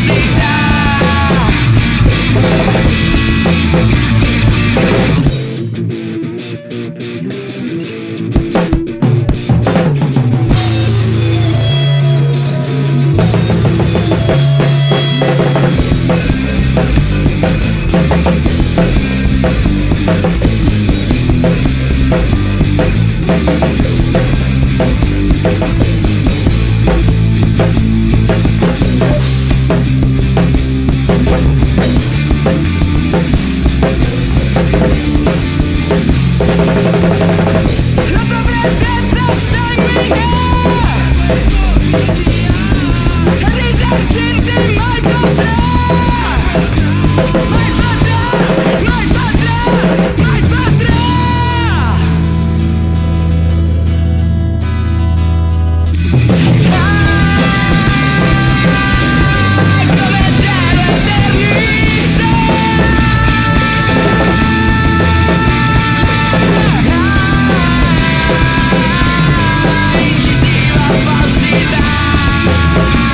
see that e dizia a falsidade.